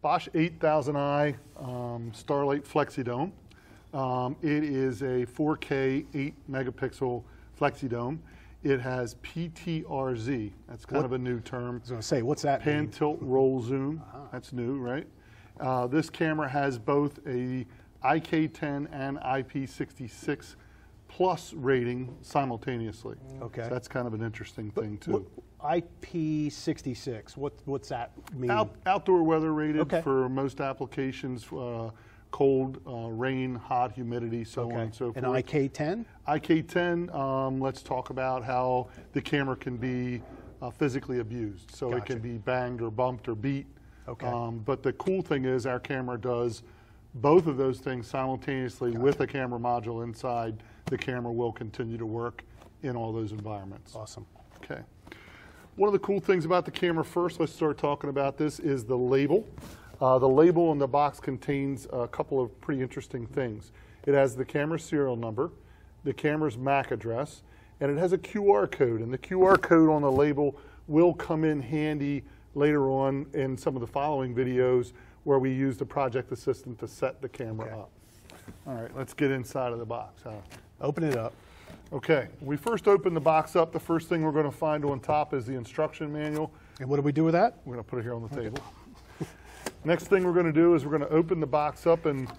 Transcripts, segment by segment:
Bosch 8000i um, Starlight FlexiDome. Um, it is a 4K 8 megapixel FlexiDome. It has PTRZ. That's kind of a new term. I was going to say, what's that Pan mean? tilt roll zoom. That's new, right? Uh, this camera has both a IK10 and IP66 plus rating simultaneously. Okay. So that's kind of an interesting thing too. IP66, what, what's that mean? Out, outdoor weather rated Okay. for most applications, uh, cold, uh, rain, hot, humidity, so on and so forth. forth. IK10? IK10, um, let's talk about how the camera can be uh, physically abused. So it can be banged or bumped or beat. Okay. Um, but the cool thing is our camera does both of those things simultaneously with a camera module inside. The camera will continue to work in all those environments. Awesome. Okay. One of the cool things about the camera first, let's start talking about this, is the label. Uh, the label in the box contains a couple of pretty interesting things. It has the camera serial number, the camera's MAC address, and it has a QR code. And the QR code on the label will come in handy later on in some of the following videos where we use the project assistant to set the camera Okay. up. All right, let's get inside of the box. huh? Open it up. Okay, we first open the box up. The first thing we're going to find on top is the instruction manual. And what do we do with that? We're going to put it here on the table. Next thing we're going to do is we're going to open the box up and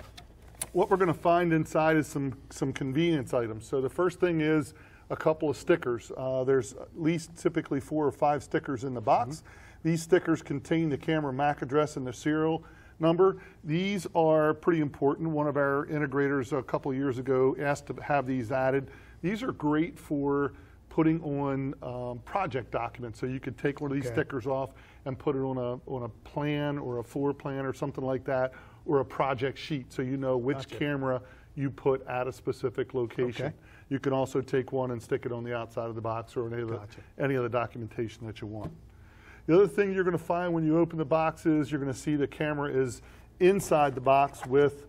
what we're going to find inside is some, some convenience items. So the first thing is a couple of stickers. Uh, there's at least typically four or five stickers in the box. These stickers contain the camera MAC address and the serial number. These are pretty important. One of our integrators a couple of years ago asked to have these added. These are great for putting on um, project documents. So you could take one of these Okay. stickers off and put it on a, on a plan or a floor plan or something like that, or a project sheet, so you know which Gotcha. camera you put at a specific location. Okay. You can also take one and stick it on the outside of the box or any of the, any of the documentation that you want. The other thing you're going to find when you open the box is you're going to see the camera is inside the box with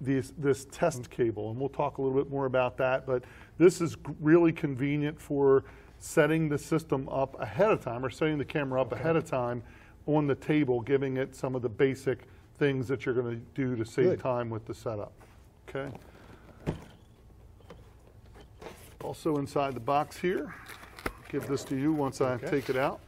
this, this test cable, and we'll talk a little bit more about that. But this is really convenient for setting the system up ahead of time or setting the camera up ahead of time on the table, giving it some of the basic things that you're going to do to save Good. time with the setup. Okay. Also inside the box here, give this to you once I Okay. take it out.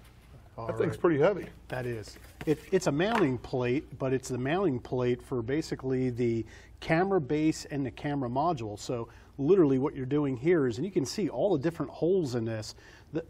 All That thing's pretty heavy. That is. It, it's a mounting plate, but it's the mounting plate for basically the camera base and the camera module. So literally what you're doing here is, and you can see all the different holes in this,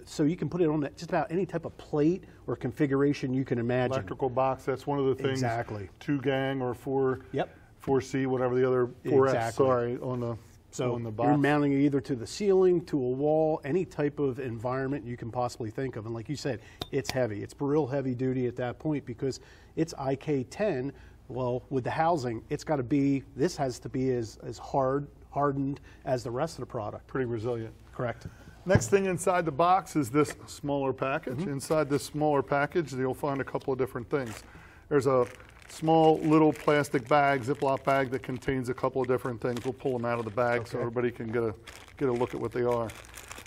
so you can put it on just about any type of plate or configuration you can imagine. electrical box. That's one of the things. Exactly. Two gang or four. Yep. Four C, whatever the other four F. Exactly. Sorry, on the So you're mounting it either to the ceiling, to a wall, any type of environment you can possibly think of. And like you said, it's heavy. It's real heavy duty at that point because it's IK10. Well, with the housing, it's got to be. This has to be as as hard hardened as the rest of the product. Pretty resilient. Correct. Next thing inside the box is this smaller package. Mm-hmm. Inside this smaller package, you'll find a couple of different things. There's a small little plastic bag, Ziploc bag, that contains a couple of different things. We'll pull them out of the bag so everybody can get a get a look at what they are.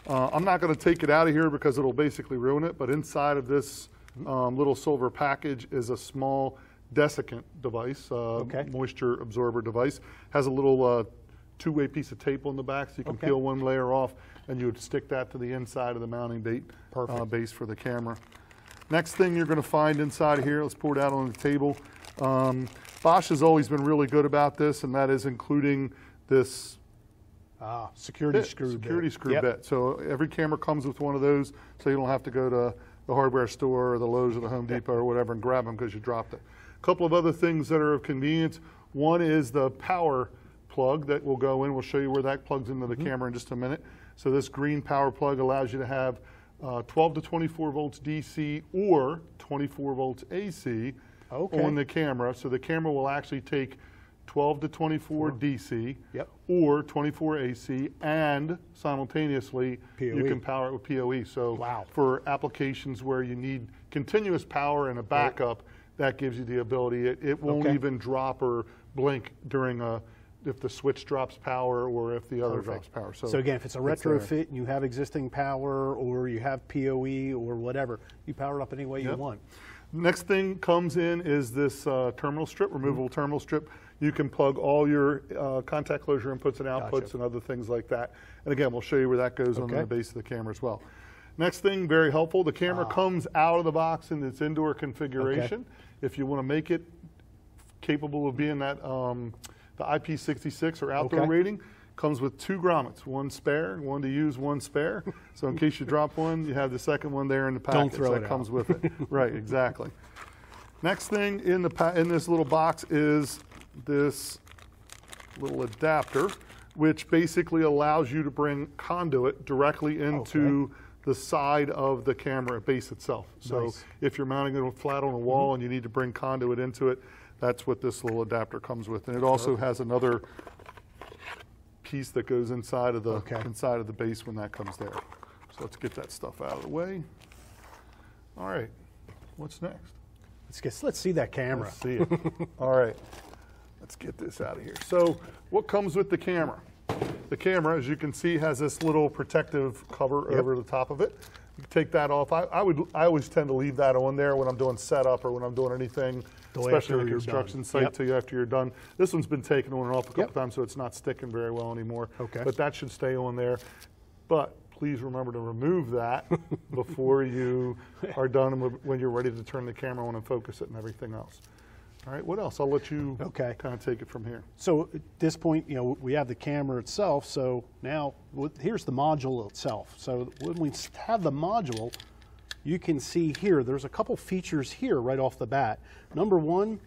Uh, I'm not going to take it out of here because it'll basically ruin it. But inside of this um, little silver package is a small desiccant device, uh, Okay. moisture absorber device. Has a little uh, two-way piece of tape on the back, so you can Okay. peel one layer off, and you would stick that to the inside of the mounting bait uh, base for the camera. Next thing you're going to find inside of here, let's pour it out on the table. Um, Bosch has always been really good about this, and that is including this Ah, security bit, screw. bit. security screw Yep. bit. So every camera comes with one of those, so you don't have to go to the hardware store or the Lowe's or the Home Depot or whatever and grab them because you dropped it. A couple of other things that are of convenience. One is the power plug that will go in. We'll show you where that plugs into the camera in just a minute. So this green power plug allows you to have uh, 12 to 24 volts DC or 24 volts AC Okay. on the camera. So the camera will actually take 12 to 24 DC Yep. or 24 AC, and simultaneously you can power it with PoE. So Wow. for applications where you need continuous power and a backup, that gives you the ability. It, it won't Okay. even drop or blink during a if the switch drops power or if the other drops Perfect. power. So, again, if it's a it's uh, retrofit and you have existing power or you have PoE or whatever, you power it up any way you want. Next thing comes in is this uh, terminal strip, removable terminal strip. You can plug all your uh, contact closure inputs and outputs Gotcha. and other things like that. And again, we'll show you where that goes on the base of the camera as well. Next thing, very helpful, the camera comes out of the box in its indoor configuration. If you want to make it capable of being that um, the IP66 or outdoor Okay. rating, comes with two grommets, one spare, one to use, one spare. So in case you drop one, you have the second one there in the Don't package throw that it comes out. with it. right, exactly. Next thing in the in this little box is this little adapter, which basically allows you to bring conduit directly into the side of the camera base itself. So Nice. if you're mounting it flat on a wall mm-hmm. and you need to bring conduit into it, that's what this little adapter comes with. And it also has another piece that goes inside of the Okay. inside of the base when that comes there. So let's get that stuff out of the way. All right, what's next? Let's get, let's see that camera. Let's see it. All right, let's get this out of here. So what comes with the camera? The camera, as you can see, has this little protective cover Yep. over the top of it. You take that off. I, I would, I always tend to leave that on there when I'm doing setup or when I'm doing anything, Till especially in a construction site Yep. till you after you're done. This one's been taken on and off a couple Yep. times, so it's not sticking very well anymore. Okay. But that should stay on there. But please remember to remove that before you are done when you're ready to turn the camera on and focus it and everything else. All right, what else? I'll let you Okay. kind of take it from here. So at this point, you know, we have the camera itself. So now here's the module itself. So when we have the module, you can see here, there's a couple features here right off the bat. Number one,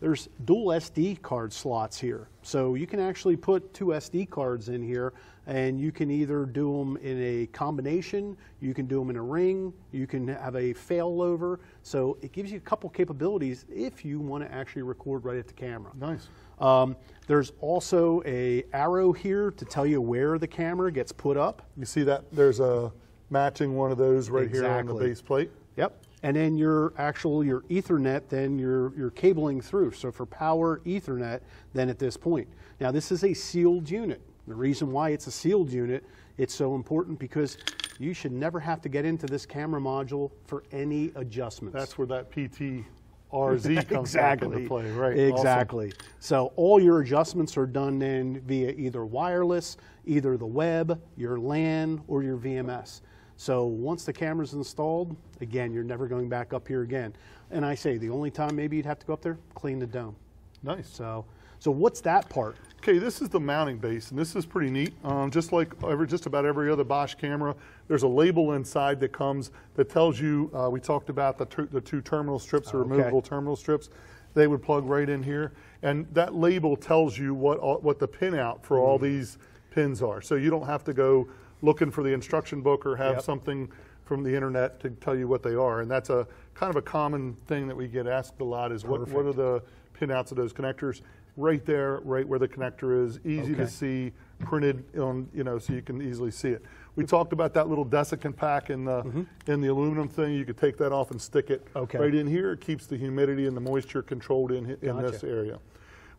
there's dual SD card slots here. So you can actually put two SD cards in here and you can either do them in a combination, you can do them in a ring, you can have a failover. So it gives you a couple capabilities if you want to actually record right at the camera. Nice. Um, there's also a arrow here to tell you where the camera gets put up. You see that? There's a matching one of those right here on the base plate. Yep. And then your actual your Ethernet, then you're you're cabling through. So for power Ethernet, then at this point. Now this is a sealed unit. The reason why it's a sealed unit, it's so important because you should never have to get into this camera module for any adjustments. That's where that PTRZ comes back into play, right? Awesome. Exactly. So all your adjustments are done then via either wireless, either the web, your LAN, or your VMS. So once the camera's installed, again, you're never going back up here again. And I say the only time maybe you'd have to go up there, clean the dome. Nice. So, so what's that part? Okay, this is the mounting base, and this is pretty neat. Um, just like every, just about every other Bosch camera, there's a label inside that comes that tells you. Uh, we talked about the, ter- the two terminal strips, the Okay. removable terminal strips. They would plug right in here, and that label tells you what what the pin out for all these pins are. So you don't have to go looking for the instruction book or have Yep. something from the internet to tell you what they are. And that's a kind of a common thing that we get asked a lot is what, what are the pinouts of those connectors? Right there, right where the connector is, easy to see, printed on, you know, so you can easily see it. We talked about that little desiccant pack in the mm-hmm. in the aluminum thing. You could take that off and stick it Okay. right in here. It keeps the humidity and the moisture controlled in in this area.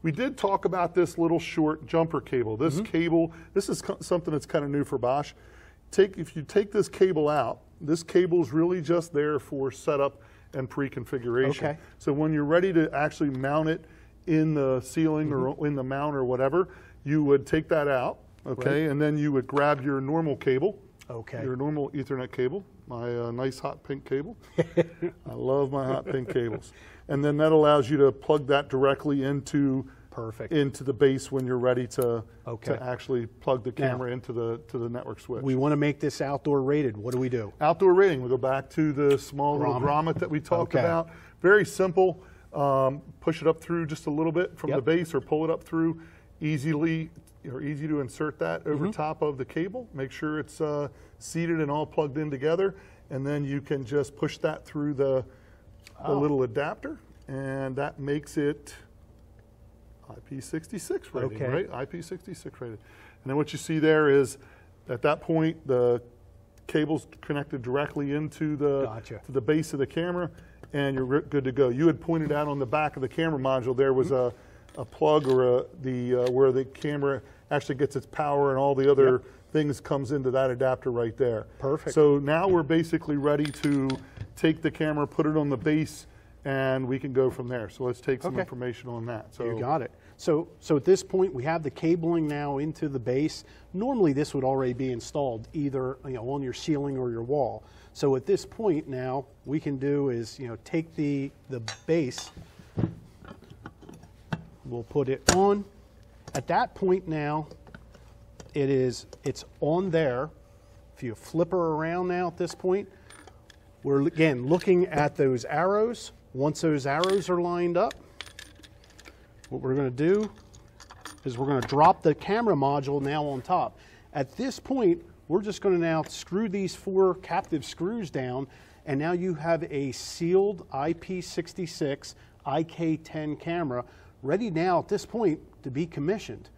We did talk about this little short jumper cable. This Mm-hmm. cable, this is something that's kind of new for Bosch. Take if you take this cable out, this cable is really just there for setup and pre-configuration. Okay. So when you're ready to actually mount it in the ceiling or in the mount or whatever, you would take that out, okay, and then you would grab your normal cable, Okay. your normal Ethernet cable, my uh, nice hot pink cable. I love my hot pink cables, and then that allows you to plug that directly into Perfect. into the base when you're ready to Okay. to actually plug the camera into the to the network switch. We want to make this outdoor rated. What do we do? Outdoor rating, we go back to the small little Grommet. grommet that we talked Okay. about. Very simple. Um, push it up through just a little bit from the base or pull it up through easily or easy to insert that over Mm-hmm. top of the cable. Make sure it's uh, seated and all plugged in together. And then you can just push that through the, the Oh. little adapter and that makes it IP66 rating, Okay. right? IP66 rated. And then what you see there is, at that point, the cable's connected directly into the Gotcha. to the base of the camera, and you're good to go. You had pointed out on the back of the camera module there was a, a plug or a, the uh, where the camera actually gets its power and all the other things comes into that adapter right there. Perfect. So now we're basically ready to take the camera, put it on the base, and we can go from there. So let's take some Okay. information on that. So You got it. So, so at this point, we have the cabling now into the base. Normally, this would already be installed either you know, on your ceiling or your wall. So at this point now, we can do is you know take the the base, we'll put it on. At that point now, it is it's on there. If you flip her around now at this point, we're again looking at those arrows. Once those arrows are lined up, what we're going to do is we're going to drop the camera module now on top. At this point, we're just going to now screw these four captive screws down, and now you have a sealed IP66 IK10 camera ready now at this point to be commissioned.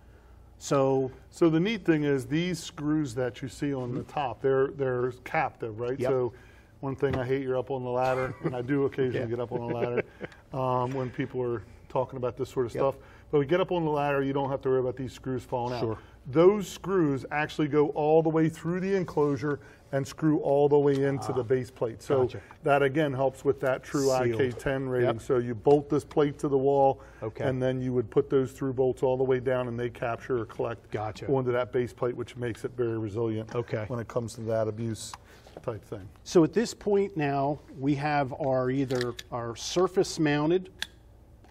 So So the neat thing is these screws that you see on the top, they're they're captive, right? Mm-hmm. Yep. So one thing I hate, you're up on the ladder, and I do occasionally Yeah. get up on the ladder um, when people are talking about this sort of Yep. stuff. But we get up on the ladder, you don't have to worry about these screws falling Sure. out. Those screws actually go all the way through the enclosure and screw all the way into the base plate. So Ah. Gotcha. that again helps with that true Sealed. IK10 rating. Yep. So you bolt this plate to the wall, Okay. and then you would put those through bolts all the way down, and they capture or collect Gotcha. onto that base plate, which makes it very resilient Okay. when it comes to that abuse type thing. So at this point now, we have our either our surface mounted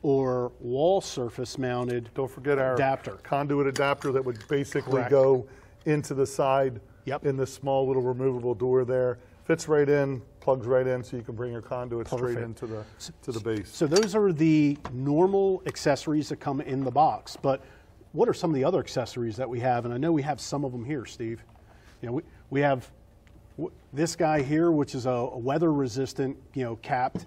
or wall surface mounted Don't forget our Adapter. conduit adapter that would basically Correct. go into the side Yep. in this small little removable door there. Fits right in, plugs right in, so you can bring your conduit straight into the to the base. So those are the normal accessories that come in the box. But what are some of the other accessories that we have? And I know we have some of them here, Steve. You know, we, we have w- this guy here, which is a, a weather-resistant, you know, capped,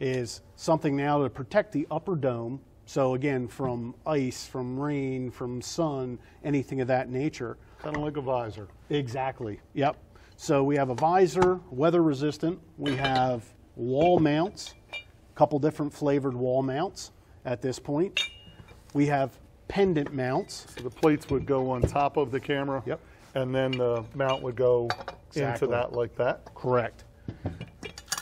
is something now to protect the upper dome. So again, from ice, from rain, from sun, anything of that nature. kind of like a visor. Exactly. Yep. So we have a visor, weather resistant. We have wall mounts, a couple different flavored wall mounts at this point. We have pendant mounts. So the plates would go on top of the camera. Yep. And then the mount would go Exactly. into that like that. Correct.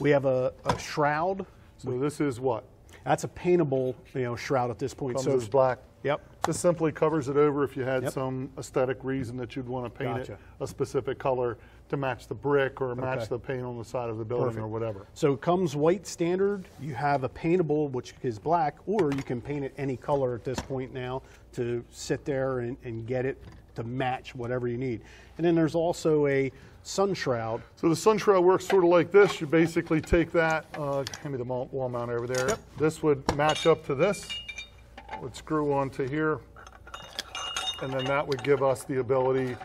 We have a, a shroud. So this is what? That's a paintable, you know, shroud at this point. Comes so as black. Yep. This simply covers it over if you had Yep. some aesthetic reason that you'd want to paint Gotcha. it a specific color to match the brick or match Okay. the paint on the side of the building Perfect. or whatever. So it comes white standard. You have a paintable, which is black, or you can paint it any color at this point now to sit there and, and get it to match whatever you need. And then there's also a sun shroud. So the sun shroud works sort of like this. You basically take that, uh, hand me the wall mount over there. This would match up to this, would screw onto here, and then that would give us the ability,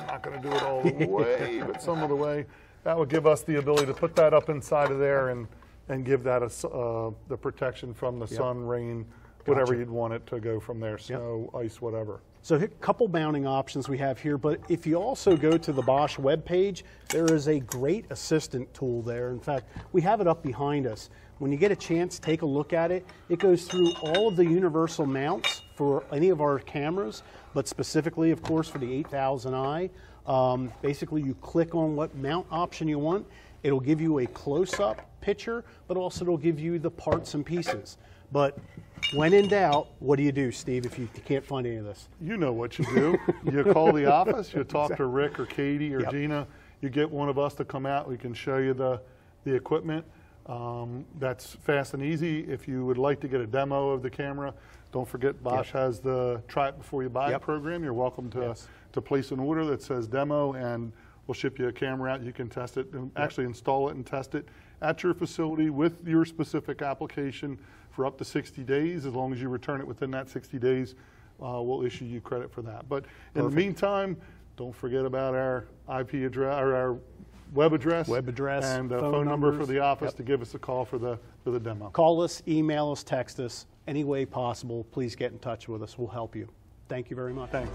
I'm not gonna do it all the way, but some of the way, that would give us the ability to put that up inside of there and, and give that a uh, the protection from the sun, rain, whatever Gotcha. you'd want it to go from there, snow, ice, whatever. So a couple mounting options we have here, but if you also go to the Bosch webpage, there is a great assistant tool there. In fact, we have it up behind us. When you get a chance, take a look at it. It goes through all of the universal mounts for any of our cameras, but specifically, of course, for the 8000i. Um, basically, you click on what mount option you want. It'll give you a close-up picture, but also it'll give you the parts and pieces. But when in doubt, what do you do, Steve, if you can't find any of this? You know what you do. you call the office, you talk to Rick or Katie or Yep. Gina, you get one of us to come out, we can show you the, the equipment. Um, that's fast and easy. If you would like to get a demo of the camera, don't forget Bosch has the try it before you buy Yep. program. You're welcome to, Yes. to place an order that says demo and we'll ship you a camera out. You can test it and actually install it and test it at your facility with your specific application for up to 60 days. As long as you return it within that 60 days, uh, we'll issue you credit for that. But in the meantime, don't forget about our IP address or our web address, Web address, and uh, a phone phone, number for the office Yep. to give us a call for the for the demo. Call us, email us, text us, any way possible. Please get in touch with us. We'll help you. Thank you very much. Thanks.